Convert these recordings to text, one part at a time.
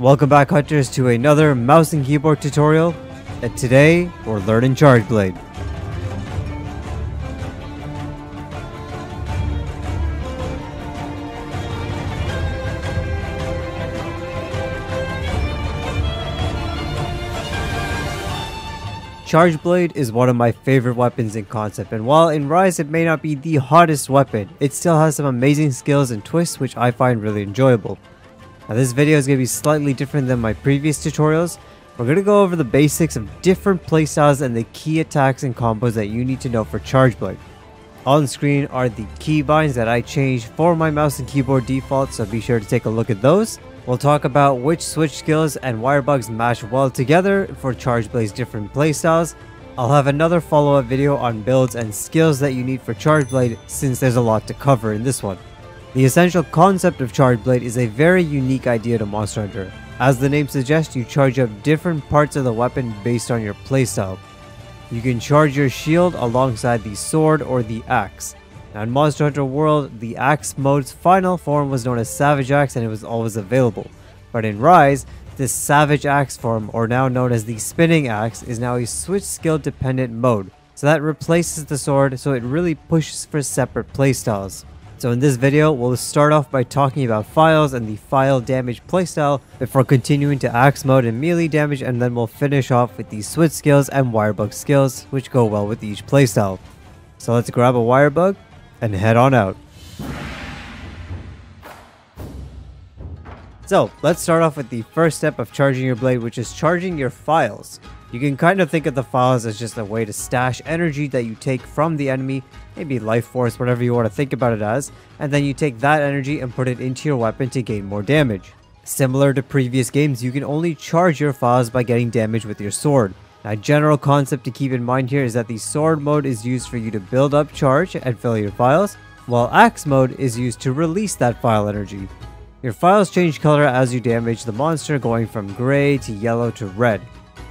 Welcome back hunters to another mouse and keyboard tutorial and today we're learning Charge Blade. Charge Blade is one of my favorite weapons in concept and while in Rise it may not be the hottest weapon, it still has some amazing skills and twists which I find really enjoyable. Now this video is going to be slightly different than my previous tutorials. We're going to go over the basics of different playstyles and the key attacks and combos that you need to know for Charge Blade. On screen are the keybinds that I changed for my mouse and keyboard default so be sure to take a look at those. We'll talk about which switch skills and wire bugs match well together for Charge Blade's different playstyles. I'll have another follow-up video on builds and skills that you need for Charge Blade since there's a lot to cover in this one. The essential concept of Charge Blade is a very unique idea to Monster Hunter. As the name suggests, you charge up different parts of the weapon based on your playstyle. You can charge your shield alongside the sword or the axe. Now in Monster Hunter World, the Axe mode's final form was known as Savage Axe and it was always available. But in Rise, this Savage Axe form, or now known as the Spinning Axe, is now a switch skill dependent mode. So that replaces the sword, so it really pushes for separate playstyles. So in this video, we'll start off by talking about phials and the phial damage playstyle before continuing to axe mode and melee damage and then we'll finish off with the switch skills and wirebug skills which go well with each playstyle. So let's grab a wirebug and head on out. So, let's start off with the first step of charging your blade, which is charging your phials. You can kind of think of the phials as just a way to stash energy that you take from the enemy, maybe life force, whatever you want to think about it as, and then you take that energy and put it into your weapon to gain more damage. Similar to previous games, you can only charge your phials by getting damage with your sword. Now, general concept to keep in mind here is that the sword mode is used for you to build up charge and fill your phials, while axe mode is used to release that phial energy. Your phials change color as you damage the monster going from gray to yellow to red.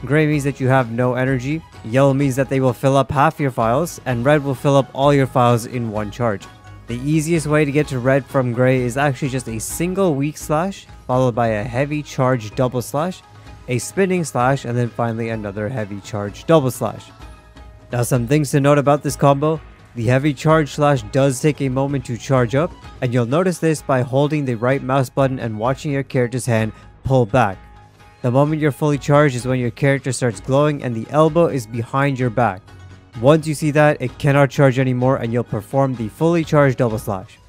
Gray means that you have no energy, yellow means that they will fill up half your phials, and red will fill up all your phials in one charge. The easiest way to get to red from gray is actually just a single weak slash, followed by a heavy charge double slash, a spinning slash, and then finally another heavy charge double slash. Now some things to note about this combo. The heavy charge slash does take a moment to charge up, and you'll notice this by holding the right mouse button and watching your character's hand pull back. The moment you're fully charged is when your character starts glowing and the elbow is behind your back. Once you see that, it cannot charge anymore and you'll perform the fully charged double slash.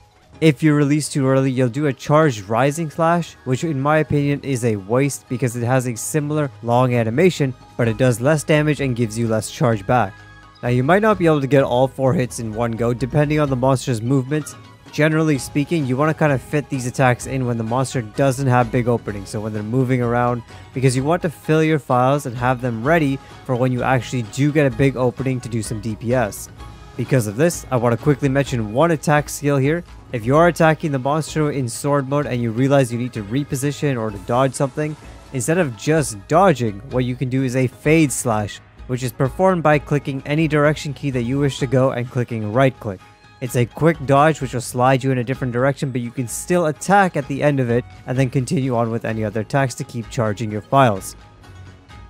If you release too early, you'll do a charged rising slash, which in my opinion is a waste because it has a similar long animation, but it does less damage and gives you less charge back. Now you might not be able to get all 4 hits in one go depending on the monster's movements. Generally speaking, you want to kind of fit these attacks in when the monster doesn't have big openings, so when they're moving around, because you want to fill your phials and have them ready for when you actually do get a big opening to do some DPS. Because of this, I want to quickly mention one attack skill here. If you are attacking the monster in sword mode and you realize you need to reposition or to dodge something, instead of just dodging, what you can do is a fade slash, which is performed by clicking any direction key that you wish to go and clicking right click. It's a quick dodge which will slide you in a different direction, but you can still attack at the end of it and then continue on with any other attacks to keep charging your phials.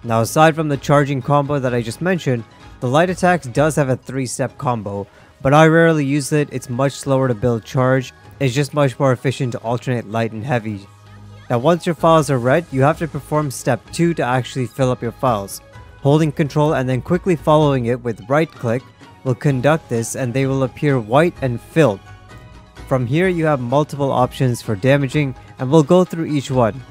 Now aside from the charging combo that I just mentioned, the light attacks does have a 3-step combo, but I rarely use it, it's much slower to build charge, it's just much more efficient to alternate light and heavy. Now once your phials are red, you have to perform step 2 to actually fill up your phials. Holding control and then quickly following it with right click will conduct this and they will appear white and filled. From here you have multiple options for damaging and we'll go through each one.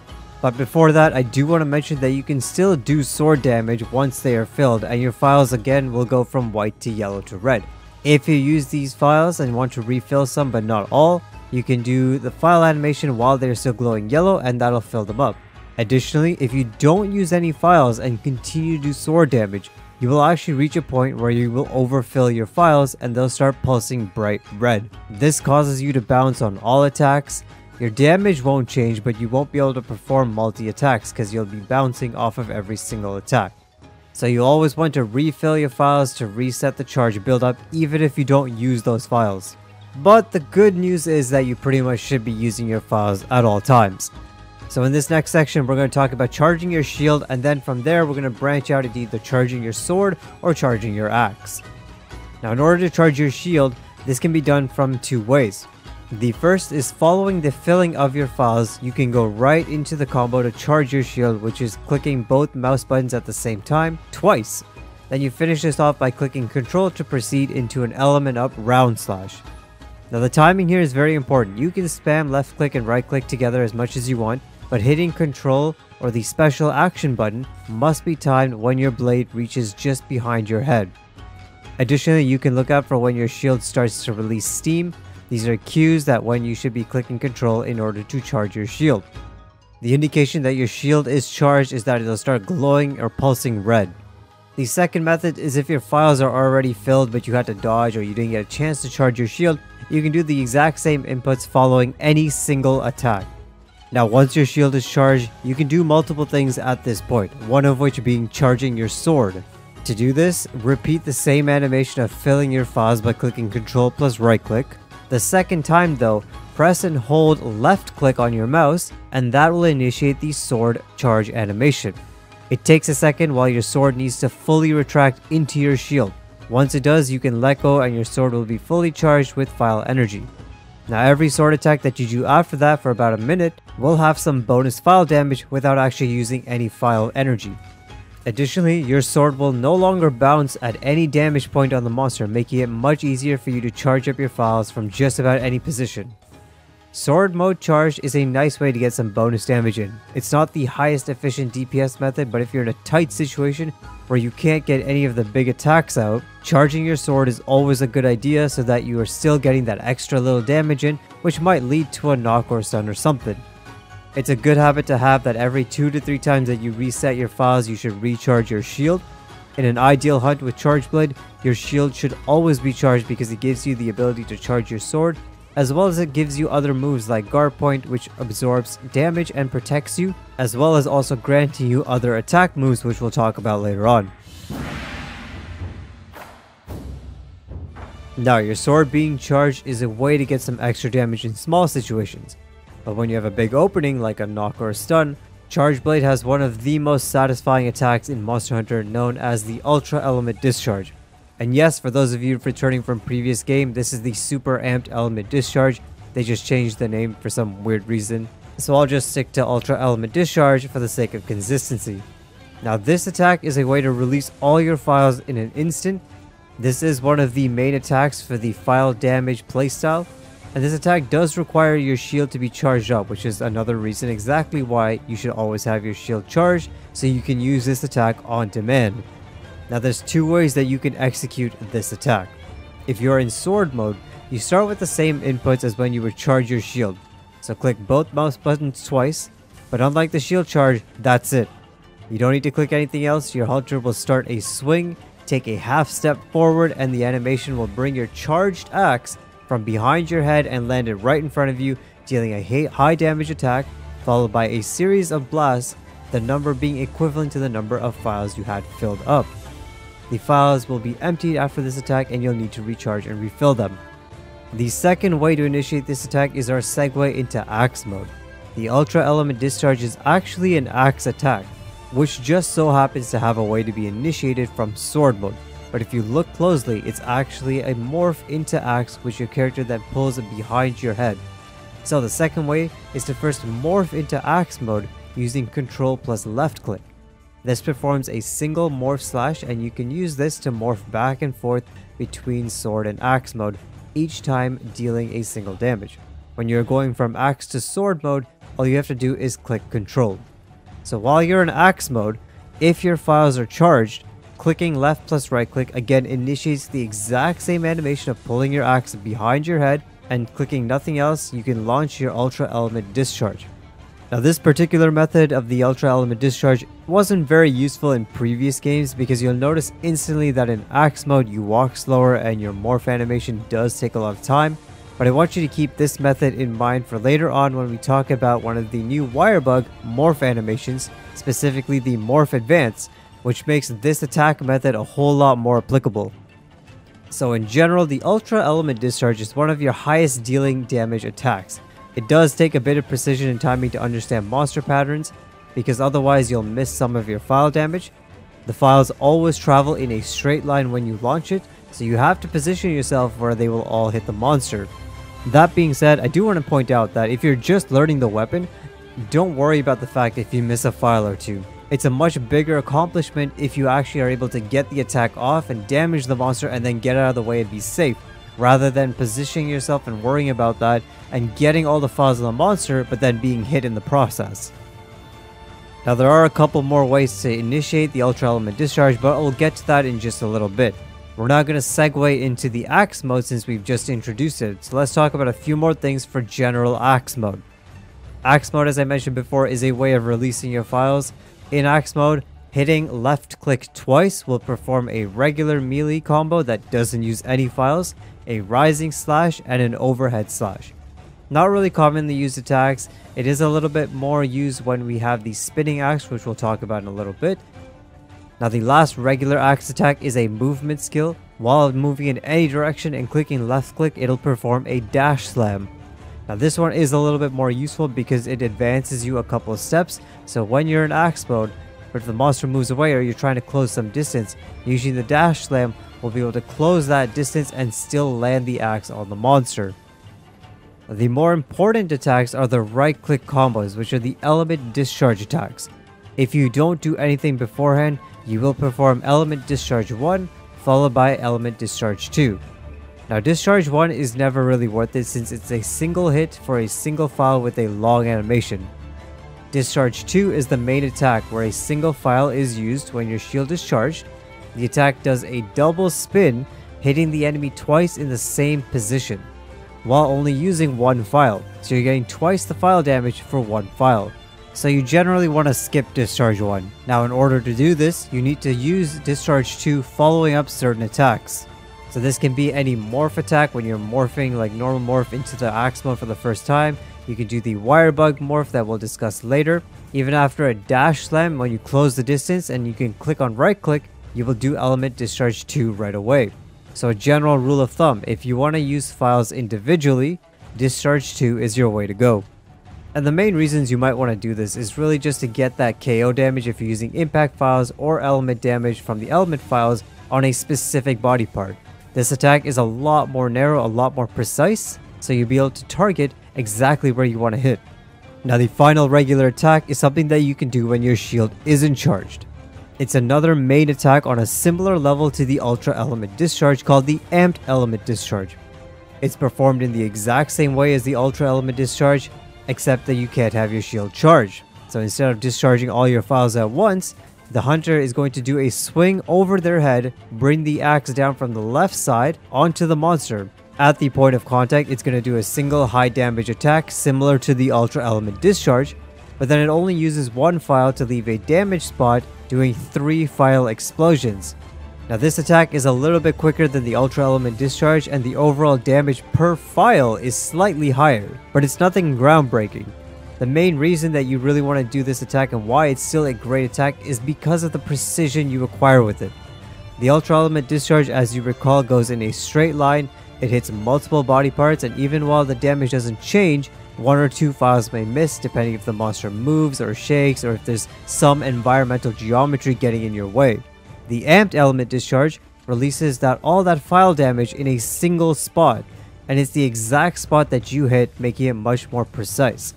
But before that, I do want to mention that you can still do sword damage once they are filled and your phials again will go from white to yellow to red. If you use these phials and want to refill some but not all, you can do the phial animation while they're still glowing yellow and that'll fill them up. Additionally, if you don't use any files and continue to do sword damage, you will actually reach a point where you will overfill your phials and they'll start pulsing bright red. This causes you to bounce on all attacks your damage won't change, but you won't be able to perform multi-attacks because you'll be bouncing off of every single attack. So you always want to refill your phials to reset the charge buildup even if you don't use those phials. But the good news is that you pretty much should be using your phials at all times. So in this next section, we're going to talk about charging your shield, and then from there, we're going to branch out into either charging your sword or charging your axe. Now, in order to charge your shield, this can be done from two ways. The first is following the filling of your phials, you can go right into the combo to charge your shield, which is clicking both mouse buttons at the same time, twice. Then you finish this off by clicking Control to proceed into an element up round slash. Now the timing here is very important. You can spam left click and right click together as much as you want, but hitting control or the special action button must be timed when your blade reaches just behind your head. Additionally, you can look out for when your shield starts to release steam. These are cues that when you should be clicking control in order to charge your shield. The indication that your shield is charged is that it'll start glowing or pulsing red. The second method is if your phials are already filled but you had to dodge or you didn't get a chance to charge your shield, you can do the exact same inputs following any single attack. Now once your shield is charged, you can do multiple things at this point, one of which being charging your sword. To do this, repeat the same animation of filling your phials by clicking Ctrl plus right click. The second time though, press and hold left click on your mouse and that will initiate the sword charge animation. It takes a second while your sword needs to fully retract into your shield. Once it does, you can let go and your sword will be fully charged with phial energy. Now every sword attack that you do after that for about a minute will have some bonus phial damage without actually using any phial energy. Additionally, your sword will no longer bounce at any damage point on the monster, making it much easier for you to charge up your phials from just about any position. Sword mode charged is a nice way to get some bonus damage in. It's not the highest efficient DPS method, but if you're in a tight situation where you can't get any of the big attacks out, charging your sword is always a good idea so that you are still getting that extra little damage in, which might lead to a knock or stun or something. It's a good habit to have that every 2 to 3 times that you reset your phials you should recharge your shield. In an ideal hunt with Charge Blade, your shield should always be charged because it gives you the ability to charge your sword as well as it gives you other moves like Guard Point which absorbs damage and protects you, as well as also granting you other attack moves which we'll talk about later on. Now, your sword being charged is a way to get some extra damage in small situations, but when you have a big opening like a knock or a stun, Charge Blade has one of the most satisfying attacks in Monster Hunter known as the Ultra Element Discharge. And yes, for those of you returning from previous game, this is the Super Amped Element Discharge. They just changed the name for some weird reason. So I'll just stick to Ultra Element Discharge for the sake of consistency. Now this attack is a way to release all your phials in an instant. This is one of the main attacks for the phial damage playstyle. And this attack does require your shield to be charged up, which is another reason exactly why you should always have your shield charged, so you can use this attack on demand. Now there's two ways that you can execute this attack. If you're in sword mode, you start with the same inputs as when you would charge your shield. So click both mouse buttons twice, but unlike the shield charge, that's it. You don't need to click anything else, your halter will start a swing, take a half step forward, and the animation will bring your charged axe from behind your head and land it right in front of you, dealing a high damage attack, followed by a series of blasts, the number being equivalent to the number of phials you had filled up. The phials will be emptied after this attack and you'll need to recharge and refill them. The second way to initiate this attack is our segue into Axe mode. The Ultra Element Discharge is actually an Axe attack, which just so happens to have a way to be initiated from Sword mode. But if you look closely, it's actually a morph into Axe which your character then pulls it behind your head. So the second way is to first morph into Axe mode using Control plus left click. This performs a single morph slash and you can use this to morph back and forth between sword and axe mode, each time dealing a single damage. When you're going from axe to sword mode, all you have to do is click control. So while you're in axe mode, if your phials are charged, clicking left plus right click again initiates the exact same animation of pulling your axe behind your head and clicking nothing else, you can launch your Ultra Element Discharge. Now this particular method of the Ultra Element Discharge wasn't very useful in previous games because you'll notice instantly that in Axe mode you walk slower and your morph animation does take a lot of time, but I want you to keep this method in mind for later on when we talk about one of the new Wirebug morph animations, specifically the Morph Advance, which makes this attack method a whole lot more applicable. So in general, the Ultra Element Discharge is one of your highest dealing damage attacks, It does take a bit of precision and timing to understand monster patterns, because otherwise you'll miss some of your phial damage. The phials always travel in a straight line when you launch it, so you have to position yourself where they will all hit the monster. That being said, I do want to point out that if you're just learning the weapon, don't worry about the fact if you miss a phial or two. It's a much bigger accomplishment if you actually are able to get the attack off and damage the monster and then get out of the way and be safe, rather than positioning yourself and worrying about that and getting all the phials on the monster but then being hit in the process. Now there are a couple more ways to initiate the Ultra Element Discharge, but we'll get to that in just a little bit. We're now going to segue into the Axe mode since we've just introduced it, so let's talk about a few more things for general Axe mode. Axe mode, as I mentioned before, is a way of releasing your phials. In Axe mode, hitting left click twice will perform a regular melee combo that doesn't use any phials, a rising slash, and an overhead slash. Not really commonly used attacks, it is a little bit more used when we have the spinning axe, which we'll talk about in a little bit. Now the last regular axe attack is a movement skill. While moving in any direction and clicking left click, it'll perform a dash slam. Now this one is a little bit more useful because it advances you a couple of steps, so when you're in axe mode, but if the monster moves away or you're trying to close some distance, using the dash slam will be able to close that distance and still land the axe on the monster. The more important attacks are the right click combos, which are the element discharge attacks. If you don't do anything beforehand, you will perform element discharge 1, followed by element discharge 2. Now discharge 1 is never really worth it since it's a single hit for a single phial with a long animation. Discharge 2 is the main attack where a single phial is used when your shield is charged. The attack does a double spin, hitting the enemy twice in the same position while only using one phial, so you're getting twice the phial damage for one phial. So you generally want to skip Discharge 1. Now in order to do this, you need to use Discharge 2 following up certain attacks. So this can be any morph attack when you're morphing like normal morph into the axe mode for the first time. You can do the wire bug morph that we'll discuss later. Even after a dash slam when you close the distance and you can click on right click, you will do element discharge 2 right away. So a general rule of thumb, if you want to use phials individually, Discharge 2 is your way to go. And the main reasons you might want to do this is really just to get that KO damage if you're using impact phials or element damage from the element phials on a specific body part. This attack is a lot more narrow, a lot more precise, so you'll be able to target exactly where you want to hit. Now the final regular attack is something that you can do when your shield isn't charged. It's another main attack on a similar level to the Ultra Element Discharge called the Amped Element Discharge. It's performed in the exact same way as the Ultra Element Discharge, except that you can't have your shield charged. So instead of discharging all your phials at once, the hunter is going to do a swing over their head, bring the axe down from the left side onto the monster. At the point of contact, it's going to do a single high damage attack similar to the Ultra Element Discharge, but then it only uses one phial to leave a damage spot doing 3 phial explosions. Now this attack is a little bit quicker than the Ultra Element Discharge and the overall damage per phial is slightly higher, but it's nothing groundbreaking. The main reason that you really want to do this attack and why it's still a great attack is because of the precision you acquire with it. The Ultra Element Discharge, as you recall, goes in a straight line, it hits multiple body parts, and even while the damage doesn't change, one or two phials may miss depending if the monster moves or shakes or if there's some environmental geometry getting in your way. The amped element discharge releases that all that phial damage in a single spot, and it's the exact spot that you hit, making it much more precise.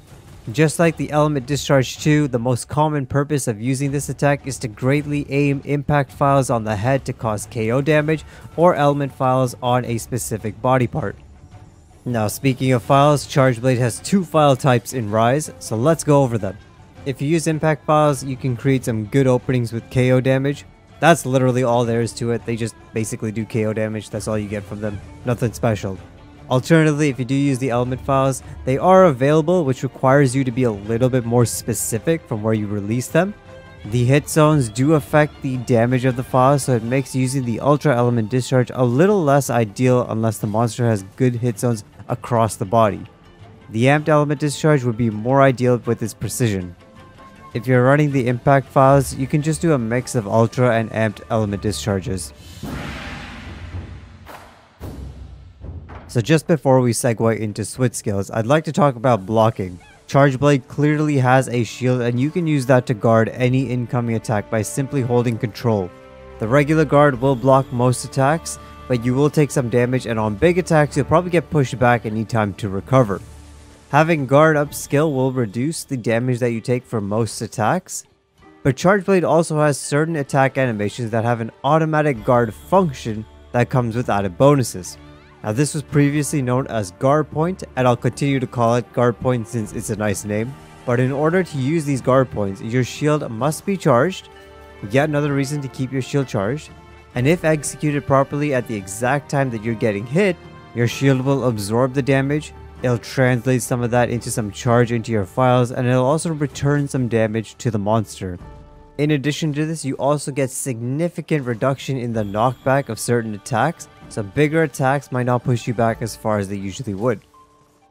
Just like the element discharge 2, the most common purpose of using this attack is to greatly aim impact phials on the head to cause KO damage or element phials on a specific body part. Now speaking of phials, Chargeblade has two phial types in Rise, so let's go over them. If you use impact phials, you can create some good openings with KO damage. That's literally all there is to it, they just basically do KO damage, that's all you get from them. Nothing special. Alternatively, if you do use the element phials, they are available, which requires you to be a little bit more specific from where you release them. The hit zones do affect the damage of the phials, so it makes using the Ultra Element Discharge a little less ideal unless the monster has good hit zones across the body. The amped element discharge would be more ideal with its precision. If you're running the impact phials, you can just do a mix of ultra and amped element discharges. So just before we segue into switch skills, I'd like to talk about blocking. Charge Blade clearly has a shield and you can use that to guard any incoming attack by simply holding control. The regular guard will block most attacks, but you will take some damage and on big attacks you'll probably get pushed back and need time to recover. Having guard up skill will reduce the damage that you take for most attacks, but Charge Blade also has certain attack animations that have an automatic guard function that comes with added bonuses. Now this was previously known as guard point and I'll continue to call it guard point since it's a nice name. But in order to use these guard points, your shield must be charged, yet another reason to keep your shield charged, and if executed properly at the exact time that you're getting hit, your shield will absorb the damage, it'll translate some of that into some charge into your phials, and it'll also return some damage to the monster. In addition to this, you also get significant reduction in the knockback of certain attacks, so bigger attacks might not push you back as far as they usually would.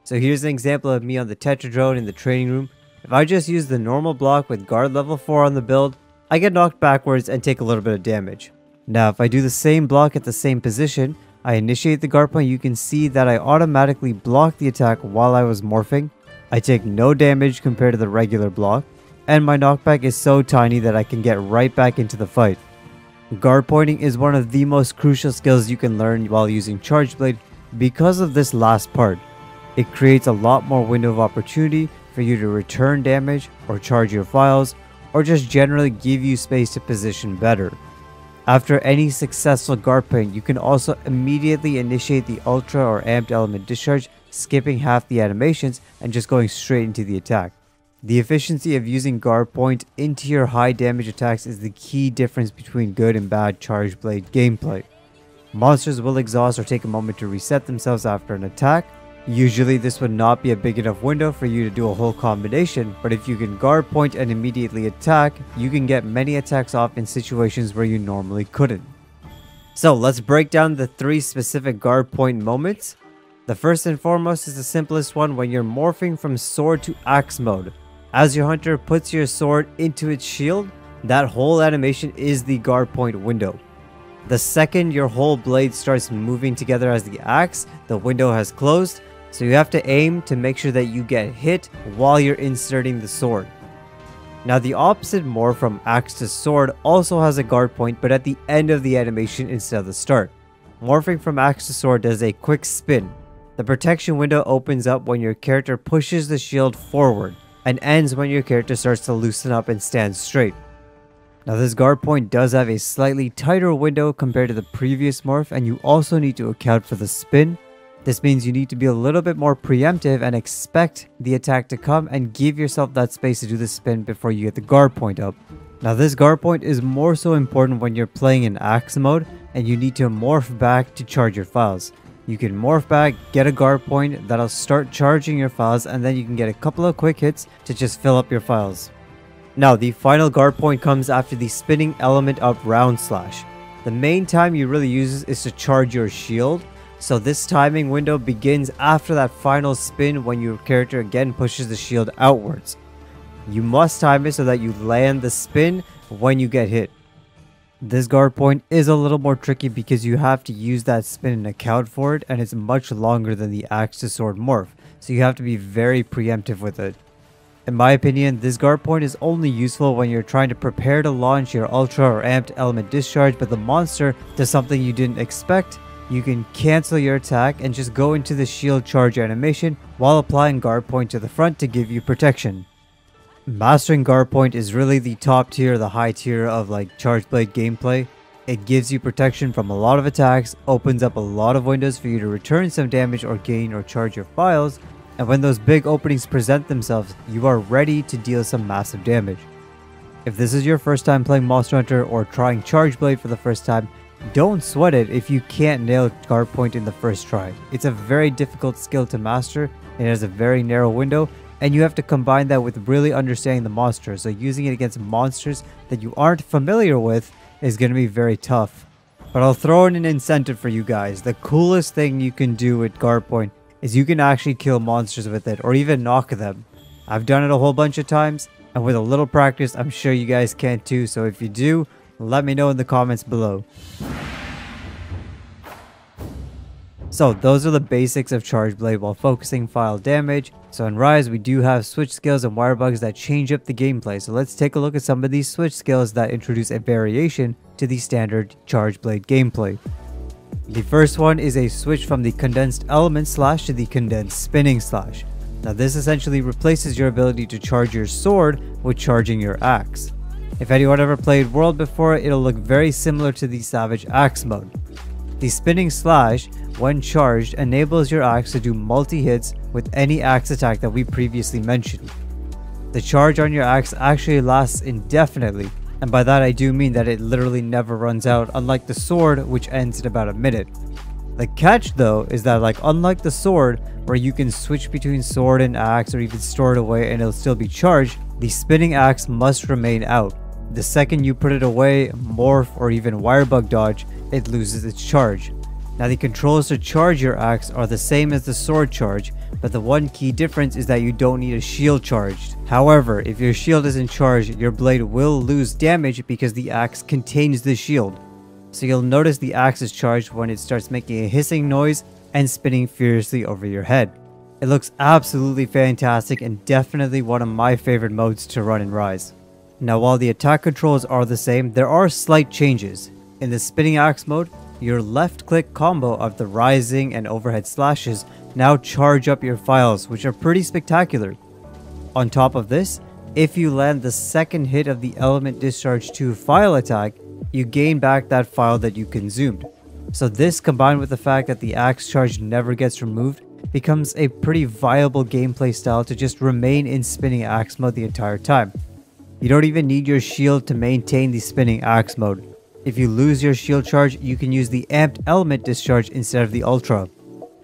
So here's an example of me on the Tetradrone in the training room. If I just use the normal block with guard level 4 on the build, I get knocked backwards and take a little bit of damage. Now if I do the same block at the same position, I initiate the guard point, you can see that I automatically block the attack while I was morphing. I take no damage compared to the regular block, and my knockback is so tiny that I can get right back into the fight. Guard pointing is one of the most crucial skills you can learn while using Charge Blade because of this last part. It creates a lot more window of opportunity for you to return damage or charge your phials or just generally give you space to position better. After any successful guard point, you can also immediately initiate the ultra or amped element discharge, skipping half the animations and just going straight into the attack. The efficiency of using guard point into your high damage attacks is the key difference between good and bad charge blade gameplay. Monsters will exhaust or take a moment to reset themselves after an attack. Usually this would not be a big enough window for you to do a whole combination, but if you can guard point and immediately attack, you can get many attacks off in situations where you normally couldn't. So let's break down the three specific guard point moments. The first and foremost is the simplest one when you're morphing from sword to axe mode. As your hunter puts your sword into its shield, that whole animation is the guard point window. The second your whole blade starts moving together as the axe, the window has closed, so you have to aim to make sure that you get hit while you're inserting the sword. Now the opposite more from axe to sword also has a guard point but at the end of the animation instead of the start. Morphing from axe to sword does a quick spin. The protection window opens up when your character pushes the shield forward and ends when your character starts to loosen up and stand straight. Now this guard point does have a slightly tighter window compared to the previous morph and you also need to account for the spin. This means you need to be a little bit more preemptive and expect the attack to come and give yourself that space to do the spin before you get the guard point up. Now this guard point is more so important when you're playing in axe mode and you need to morph back to charge your phials. You can morph back, get a guard point that'll start charging your phials and then you can get a couple of quick hits to just fill up your phials. Now the final guard point comes after the spinning element up round slash. The main time you really use is to charge your shield, so this timing window begins after that final spin when your character again pushes the shield outwards. You must time it so that you land the spin when you get hit. This guard point is a little more tricky because you have to use that spin and account for it and it's much longer than the axe to sword morph, so you have to be very preemptive with it. In my opinion, this guard point is only useful when you're trying to prepare to launch your ultra or amped element discharge but the monster does something you didn't expect, you can cancel your attack and just go into the shield charge animation while applying guard point to the front to give you protection. Mastering guard point is really the top tier, the high tier of like charge blade gameplay. It gives you protection from a lot of attacks, opens up a lot of windows for you to return some damage or gain or charge your phials, and when those big openings present themselves, you are ready to deal some massive damage. If this is your first time playing Monster Hunter or trying Charge Blade for the first time, don't sweat it if you can't nail guard point in the first try. It's a very difficult skill to master, it has a very narrow window, and you have to combine that with really understanding the monster. So using it against monsters that you aren't familiar with is going to be very tough. But I'll throw in an incentive for you guys. The coolest thing you can do with guard point is you can actually kill monsters with it or even knock them. I've done it a whole bunch of times and with a little practice I'm sure you guys can too so if you do let me know in the comments below. So those are the basics of Charge Blade while focusing phial damage. So in Rise we do have switch skills and wire bugs that change up the gameplay. So let's take a look at some of these switch skills that introduce a variation to the standard Charge Blade gameplay. The first one is a switch from the condensed element slash to the condensed spinning slash. Now this essentially replaces your ability to charge your sword with charging your axe. If anyone ever played World before, it'll look very similar to the Savage Axe mode. The spinning slash, when charged, enables your axe to do multi-hits with any axe attack that we previously mentioned. The charge on your axe actually lasts indefinitely, and by that I do mean that it literally never runs out, unlike the sword, which ends in about a minute. The catch though is that like unlike the sword, where you can switch between sword and axe or even store it away and it'll still be charged, the spinning axe must remain out. The second you put it away, morph, or even wirebug dodge, it loses its charge. Now the controls to charge your axe are the same as the sword charge, but the one key difference is that you don't need a shield charged. However, if your shield isn't charged, your blade will lose damage because the axe contains the shield. So you'll notice the axe is charged when it starts making a hissing noise and spinning furiously over your head. It looks absolutely fantastic and definitely one of my favorite modes to run in Rise. Now while the attack controls are the same, there are slight changes. In the spinning axe mode, your left click combo of the rising and overhead slashes now charge up your phials, which are pretty spectacular. On top of this, if you land the second hit of the Element Discharge 2 phial attack, you gain back that phial that you consumed. So this combined with the fact that the axe charge never gets removed becomes a pretty viable gameplay style to just remain in spinning axe mode the entire time. You don't even need your shield to maintain the spinning axe mode. If you lose your shield charge, you can use the amped element discharge instead of the ultra.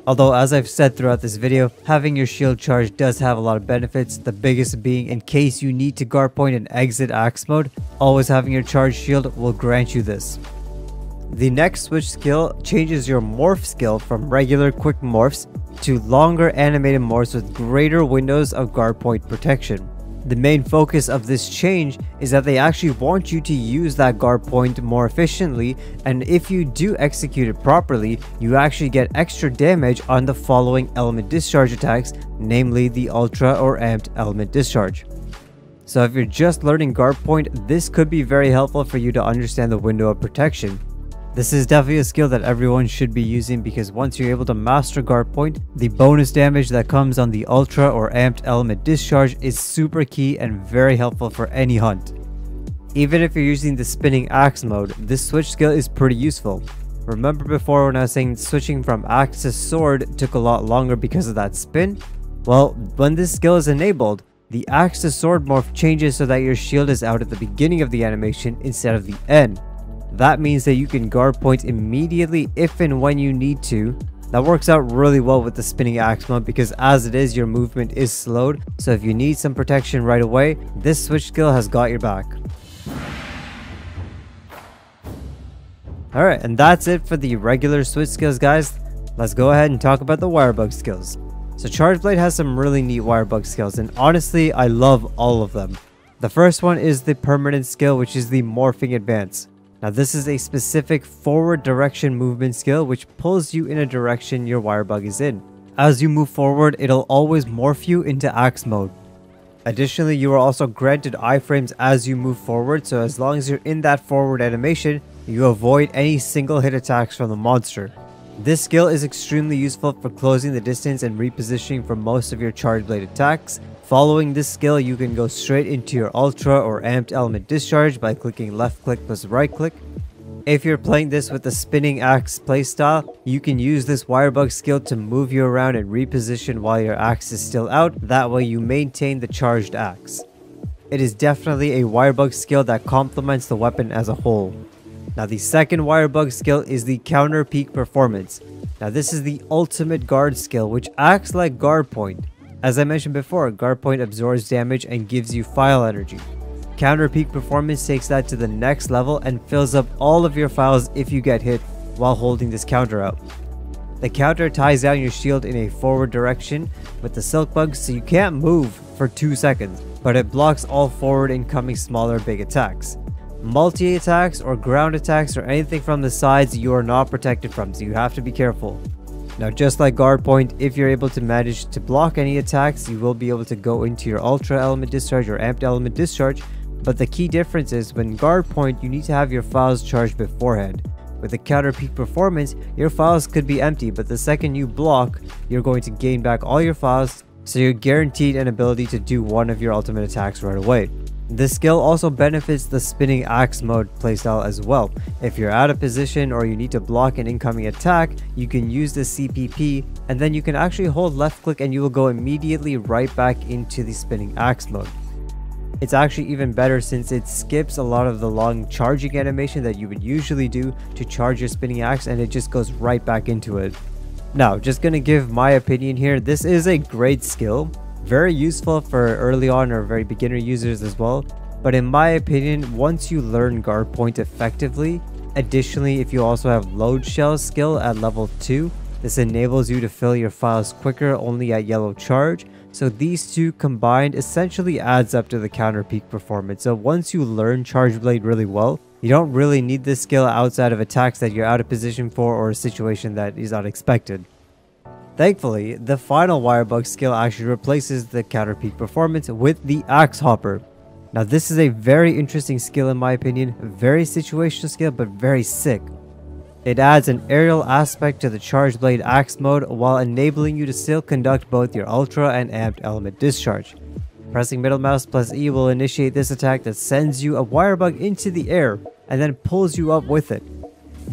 Although as I've said throughout this video, having your shield charge does have a lot of benefits, the biggest being in case you need to guard point and exit axe mode, always having your charge shield will grant you this. The next switch skill changes your morph skill from regular quick morphs to longer animated morphs with greater windows of guard point protection. The main focus of this change is that they actually want you to use that guard point more efficiently and if you do execute it properly, you actually get extra damage on the following element discharge attacks, namely the ultra or amped element discharge. So if you're just learning guard point, this could be very helpful for you to understand the window of protection. This is definitely a skill that everyone should be using because once you're able to master guard point, the bonus damage that comes on the ultra or amped element discharge is super key and very helpful for any hunt. Even if you're using the spinning axe mode, this switch skill is pretty useful. Remember before when I was saying switching from axe to sword took a lot longer because of that spin? Well, when this skill is enabled, the axe to sword morph changes so that your shield is out at the beginning of the animation instead of the end. That means that you can guard points immediately if and when you need to. That works out really well with the spinning mode because as it is, your movement is slowed. So if you need some protection right away, this switch skill has got your back. Alright, and that's it for the regular switch skills, guys. Let's go ahead and talk about the wirebug skills. So Charge Blade has some really neat wirebug skills, and honestly, I love all of them. The first one is the permanent skill, which is the Morphing Advance. Now this is a specific forward direction movement skill which pulls you in a direction your wirebug is in. As you move forward, it'll always morph you into axe mode. Additionally, you are also granted iframes as you move forward, so as long as you're in that forward animation, you avoid any single hit attacks from the monster. This skill is extremely useful for closing the distance and repositioning for most of your charge blade attacks, Following this skill, you can go straight into your Ultra or Amped Element Discharge by clicking left click plus right click. If you're playing this with the Spinning Axe playstyle, you can use this Wirebug skill to move you around and reposition while your axe is still out, that way you maintain the charged axe. It is definitely a Wirebug skill that complements the weapon as a whole. Now the second Wirebug skill is the Counter Peak Performance. Now this is the ultimate guard skill which acts like guard point. As I mentioned before, guard point absorbs damage and gives you phial energy. Counter peak performance takes that to the next level and fills up all of your phials if you get hit while holding this counter out. The counter ties down your shield in a forward direction with the silk bug so you can't move for 2 seconds, but it blocks all forward incoming smaller big attacks. Multi attacks or ground attacks or anything from the sides you are not protected from so you have to be careful. Now just like guard point, if you're able to manage to block any attacks, you will be able to go into your ultra element discharge or amped element discharge, but the key difference is when guard point, you need to have your phials charged beforehand. With the counter peak performance, your phials could be empty, but the second you block, you're going to gain back all your phials, so you're guaranteed an ability to do one of your ultimate attacks right away. This skill also benefits the spinning axe mode playstyle as well. If you're out of position or you need to block an incoming attack, you can use the CPP and then you can actually hold left click and you will go immediately right back into the spinning axe mode. It's actually even better since it skips a lot of the long charging animation that you would usually do to charge your spinning axe and it just goes right back into it. Now, just gonna give my opinion here, this is a great skill, very useful for early on or very beginner users as well. But in my opinion, once you learn guard point effectively, additionally if you also have load shell skill at level 2, this enables you to fill your phials quicker only at yellow charge. So these two combined essentially adds up to the counter peak performance. So once you learn Charge Blade really well, you don't really need this skill outside of attacks that you're out of position for or a situation that is unexpected. Thankfully, the final Wirebug skill actually replaces the counter peak performance with the Axe Hopper. Now this is a very interesting skill in my opinion, very situational skill but very sick. It adds an aerial aspect to the Charge Blade Axe mode while enabling you to still conduct both your Ultra and Amped Element Discharge. Pressing middle mouse plus E will initiate this attack that sends you a Wirebug into the air and then pulls you up with it.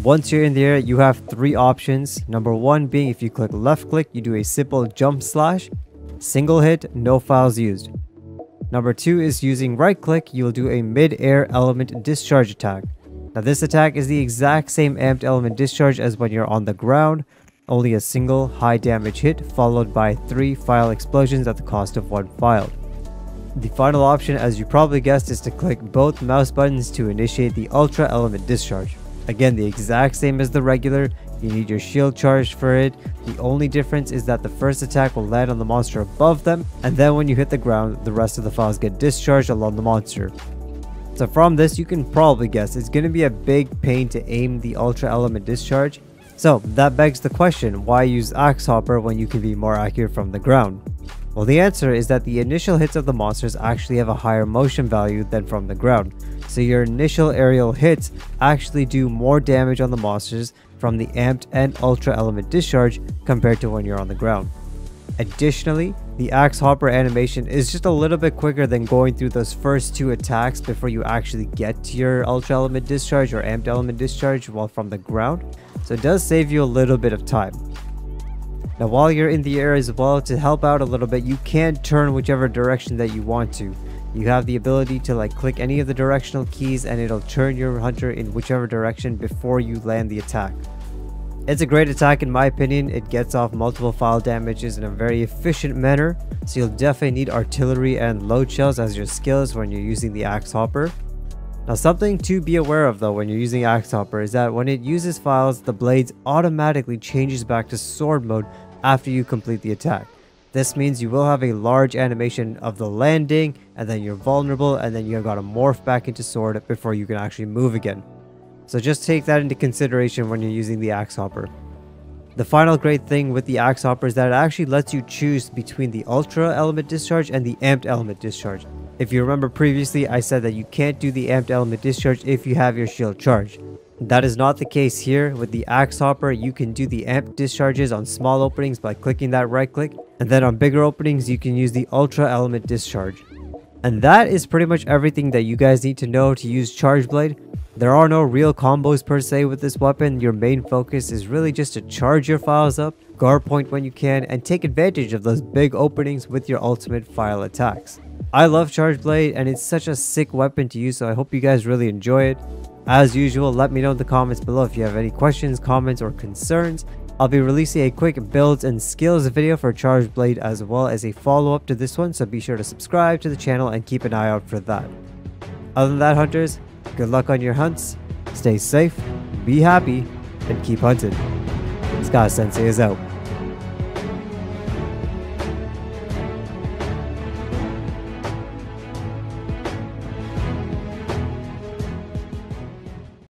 Once you're in the air, you have three options. Number one being if you click left click, you do a simple jump slash, single hit, no phials used. Number two is using right click, you'll do a mid-air element discharge attack. Now this attack is the exact same amped element discharge as when you're on the ground, only a single high damage hit followed by three phial explosions at the cost of one phial. The final option, as you probably guessed, is to click both mouse buttons to initiate the Ultra Element Discharge. Again, the exact same as the regular, you need your shield charged for it. The only difference is that the first attack will land on the monster above them, and then when you hit the ground, the rest of the phials get discharged along the monster. So from this, you can probably guess it's going to be a big pain to aim the Ultra Element Discharge. So that begs the question, why use Axe Hopper when you can be more accurate from the ground? Well, the answer is that the initial hits of the monsters actually have a higher motion value than from the ground. So your initial aerial hits actually do more damage on the monsters from the amped and ultra element discharge compared to when you're on the ground. Additionally, the axe hopper animation is just a little bit quicker than going through those first two attacks before you actually get to your ultra element discharge or amped element discharge while from the ground. So it does save you a little bit of time. Now while you're in the air as well, to help out a little bit, you can turn whichever direction that you want to. You have the ability to like click any of the directional keys and it'll turn your hunter in whichever direction before you land the attack. It's a great attack in my opinion, it gets off multiple phial damages in a very efficient manner, so you'll definitely need artillery and load shells as your skills when you're using the axe hopper. Now something to be aware of though when you're using axe hopper is that when it uses phials, the blades automatically changes back to sword mode after you complete the attack. This means you will have a large animation of the landing and then you're vulnerable and then you have gotta morph back into sword before you can actually move again. So just take that into consideration when you're using the axe hopper. The final great thing with the axe hopper is that it actually lets you choose between the ultra element discharge and the amped element discharge. If you remember previously, I said that you can't do the amped element discharge if you have your shield charged. That is not the case here. With the Axe Hopper, you can do the amp discharges on small openings by clicking that right click. And then on bigger openings, you can use the Ultra Element Discharge. And that is pretty much everything that you guys need to know to use Charge Blade. There are no real combos per se with this weapon. Your main focus is really just to charge your phials up, guard point when you can, and take advantage of those big openings with your ultimate phial attacks. I love Charge Blade and it's such a sick weapon to use so I hope you guys really enjoy it. As usual, let me know in the comments below if you have any questions, comments, or concerns. I'll be releasing a quick builds and skills video for Charge Blade as well as a follow-up to this one, so be sure to subscribe to the channel and keep an eye out for that. Other than that, hunters, good luck on your hunts, stay safe, be happy, and keep hunting. Sky Sensei is out.